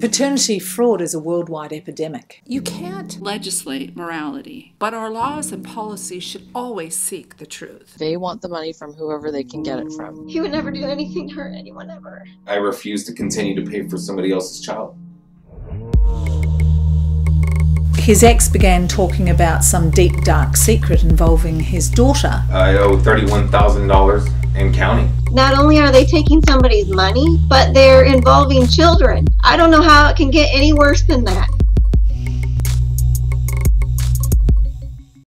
Paternity fraud is a worldwide epidemic. You can't legislate morality, but our laws and policies should always seek the truth. They want the money from whoever they can get it from. He would never do anything to hurt anyone ever. I refuse to continue to pay for somebody else's child. His ex began talking about some deep, dark secret involving his daughter. I owe $31,000 and counting. Not only are they taking somebody's money, but they're involving children. I don't know how it can get any worse than that.